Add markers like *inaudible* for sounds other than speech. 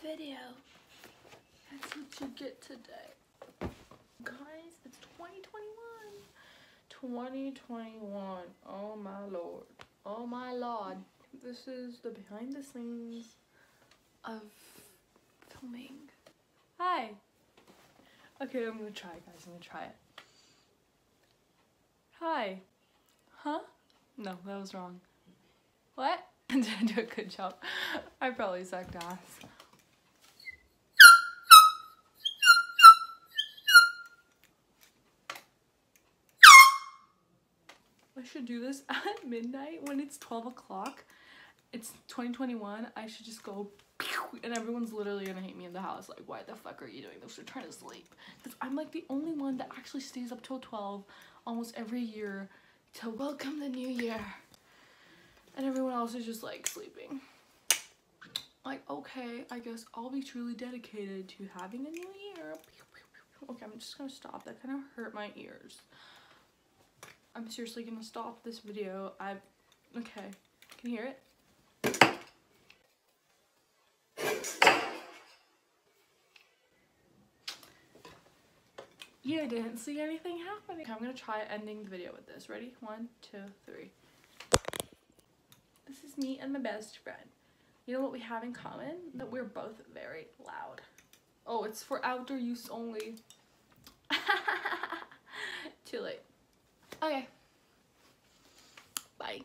video. That's what you get today. Guys, it's 2021. 2021. Oh my lord. Oh my lord. This is the behind the scenes of filming. Hi. Okay, I'm gonna try, guys. I'm gonna try it. Hi. Huh? No, that was wrong. What? *laughs* Didn't do a good job. I probably sucked ass. I should do this *laughs* at midnight when it's 12 o'clock. It's 2021. I should just go and everyone's literally gonna hate me in the house. Like, why the fuck are you doing this? You're trying to sleep. Because I'm like the only one that actually stays up till 12 almost every year to welcome the new year. And everyone else is just like sleeping. Like, okay, I guess I'll be truly dedicated to having a new year. Okay, I'm just gonna stop. That kind of hurt my ears. I'm seriously gonna stop this video. I, okay, can you hear it? You didn't see anything happening. I'm gonna try ending the video with this. Ready? One, two, three. This is me and my best friend. You know what we have in common? That we're both very loud. Oh, it's for outdoor use only. *laughs* Too late. Okay. Bye.